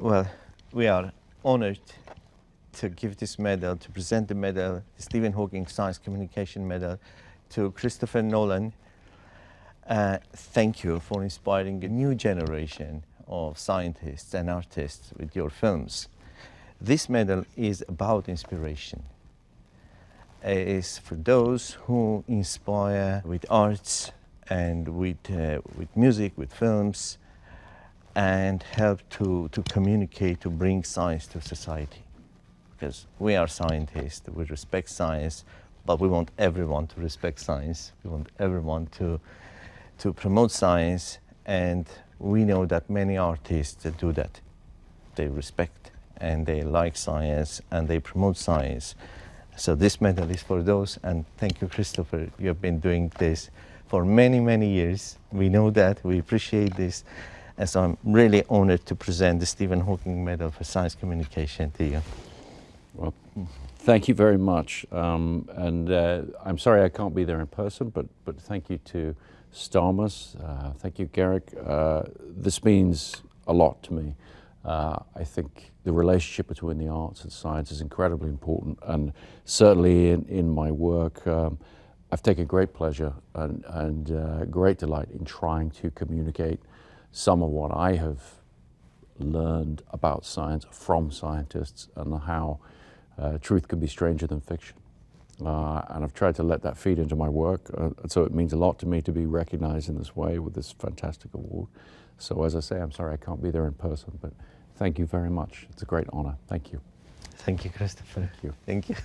Well, we are honored to give this medal, to present the medal, the Stephen Hawking Science Communication Medal, to Christopher Nolan. Uh, thank you for inspiring a new generation of scientists and artists with your films. This medal is about inspiration. It is for those who inspire with arts and with, uh, with music, with films, and help to, to communicate, to bring science to society. Because we are scientists, we respect science, but we want everyone to respect science. We want everyone to, to promote science, and we know that many artists do that. They respect and they like science and they promote science. So this medal is for those, and thank you, Christopher. You have been doing this for many, many years. We know that, we appreciate this. And I'm really honored to present the Stephen Hawking Medal for Science Communication to you. Well, thank you very much. Um, and uh, I'm sorry I can't be there in person, but, but thank you to Starmus. Uh, thank you, Garik. Uh, this means a lot to me. Uh, I think the relationship between the arts and science is incredibly important, and certainly in, in my work, um, I've taken great pleasure and, and uh, great delight in trying to communicate some of what I have learned about science from scientists and how uh, truth can be stranger than fiction. Uh, and I've tried to let that feed into my work. Uh, and so it means a lot to me to be recognized in this way with this fantastic award. So as I say, I'm sorry I can't be there in person, but thank you very much. It's a great honor. Thank you. Thank you, Christopher. Thank you. Thank you.